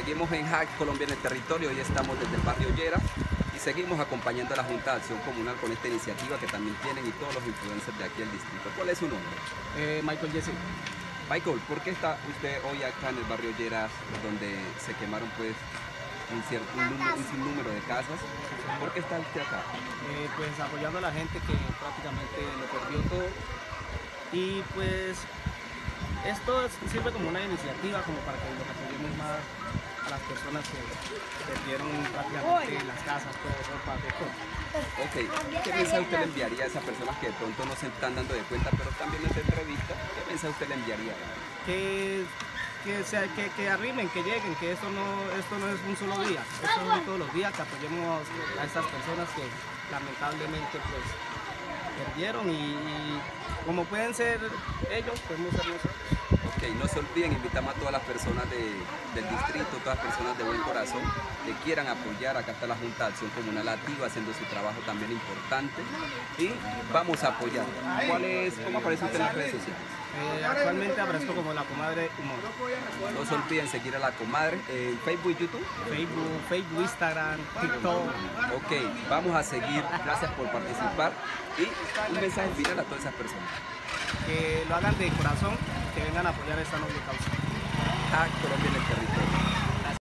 Seguimos en Hack Colombia en el territorio, hoy estamos desde el barrio Llera y seguimos acompañando a la Junta de Acción Comunal con esta iniciativa que también tienen y todos los influencers de aquí del distrito. ¿Cuál es su nombre? Eh, Michael Jesse. Michael, ¿por qué está usted hoy acá en el barrio Lleras donde se quemaron pues un, cierto, un, número, un sinnúmero de casas? ¿Por qué está usted acá? Eh, pues apoyando a la gente que prácticamente lo perdió todo. Y pues esto es- sirve como una iniciativa como para que lo apoyemos más las personas que perdieron prácticamente las casas, todo, ropa, de todo. Ok, ¿qué mensaje usted le enviaría a esas personas que de pronto no se están dando de cuenta, pero también en esta entrevista, qué mensaje usted le enviaría? Que, que, sea, que, que arrimen, que lleguen, que esto no, esto no es un solo día, esto es todos los días, que apoyemos a estas personas que lamentablemente pues perdieron y, y como pueden ser ellos, podemos ser nosotros. Ok, no se olviden, invitamos a todas las personas de- del distrito, todas las personas de buen corazón que quieran apoyar. Acá está la Junta de Acción Comunal activa haciendo su trabajo también importante y vamos a apoyar. ¿Cuál es, ¿Cómo aparece usted en las redes sociales? Eh, actualmente aparezco como la comadre Humor. No se olviden seguir a la comadre en Facebook y YouTube. Facebook, Facebook, Instagram, TikTok. Ok, vamos a seguir. Gracias por participar y un mensaje final a todas esas personas. Que lo hagan de corazón, que vengan a apoyar esta noble causa. Hack Colombia en el territorio.